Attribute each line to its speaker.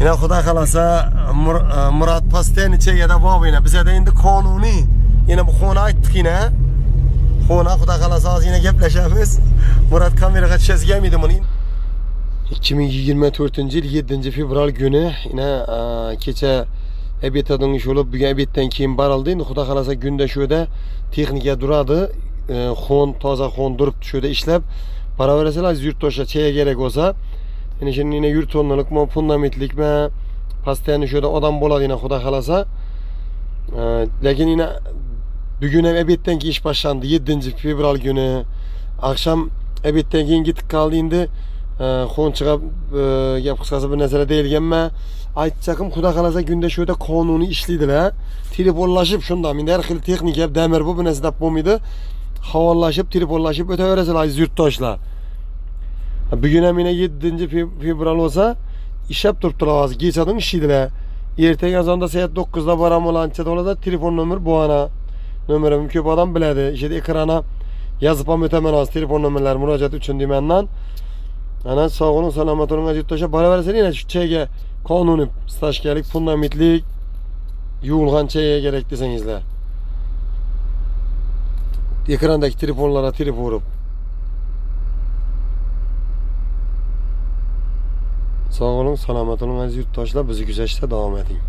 Speaker 1: yana xudo xohlasa e, murod postenicha yana borib bizada endi qonuniy. Yana bu xona aytdikina. Xona xudo xohlasa ozgina gaplashamiz. Murod kameraga tushasiz kelmaydi buni 2024 yil 7 fevral kuni yana e, kecha obeddan yo'lib bugun obeddan keyin barildi. Endi xudo xohlasa gunda shu yerda texnika duradi e, xon toza xon duribdi shu yerda ishlab boraverasizlar aziz yurtdoshlar chaya kerak bo'lsa yine şimdi yine yurt tonlalıkma fundamentlikme pastayani şöyle odam bo'ladi yine xudo xohlasa E, lekin yine bugun ham ebetdan keyin ish boshlandi 7 fevral günü. Akşam ebetdan keyin ketib qoldi endi xon e, gap qisqasi bir narsalar deyilganman aytsakim xudo xohlasa kunda shu yerda qonuniy ishlaydilar telefonlashib shunda menda har xil texnika damir bu bir narsa deb bo'lmaydi havollashib telefonlashib o'taverasizlar aziz yurtdoshlar bugun ham 7 fev- fevral bo'lsa ishlab turibdilar hozir kechadan ishlaydilar ertaga azonda soat 9da boraman anchada bo'ladi telefon nomer bu ana. Nomerim ko'p odam biladi ishida ekrana yozib ham o'taman hozir telefon nomerlari murojaat uchun deymandan ana sog' bo'ling salomat bo'ling aziz yurtdoshlar boraverasizlar yana shu chayga qonuniy stashkalik fundamentlik yuvilgan chayga kerak desangizlar ekrandagi telefonlarga telefon urib sog' bo'ling salomat bo'ling aziz yurtdoshlar bizni kuzatishda davom eting.